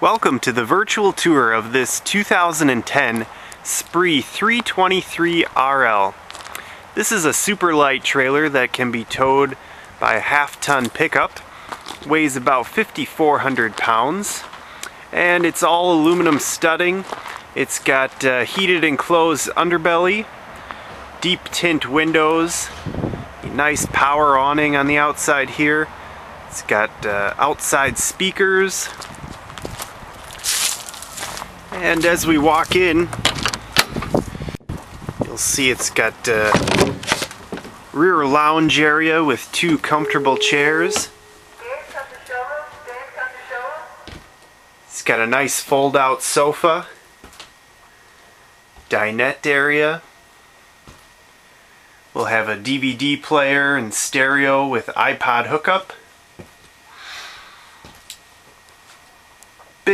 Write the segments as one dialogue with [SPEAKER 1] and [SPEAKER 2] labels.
[SPEAKER 1] Welcome to the virtual tour of this 2010 Spree 323 RL. This is a super light trailer that can be towed by a half-ton pickup, weighs about 5,400 pounds, and it's all aluminum studding. It's got uh, heated enclosed underbelly, deep tint windows, a nice power awning on the outside here. It's got uh, outside speakers, and as we walk in, you'll see it's got a uh, rear lounge area with two comfortable chairs. It's got a nice fold-out sofa, dinette area. We'll have a DVD player and stereo with iPod hookup.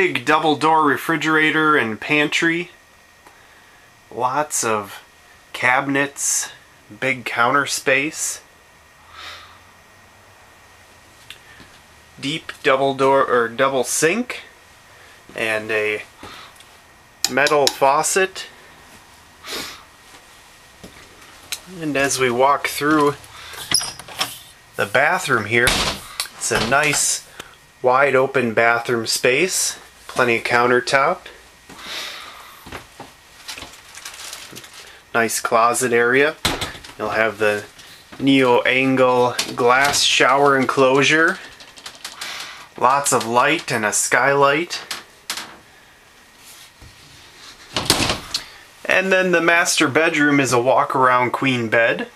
[SPEAKER 1] Big double door refrigerator and pantry. Lots of cabinets, big counter space. Deep double door or double sink and a metal faucet. And as we walk through the bathroom here, it's a nice wide open bathroom space plenty of countertop. Nice closet area. You'll have the neo angle glass shower enclosure. Lots of light and a skylight. And then the master bedroom is a walk around queen bed.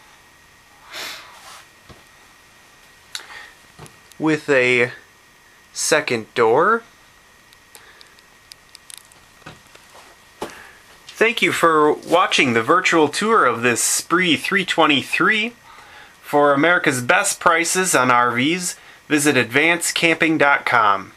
[SPEAKER 1] With a second door Thank you for watching the virtual tour of this Spree 323. For America's best prices on RVs, visit advancecamping.com.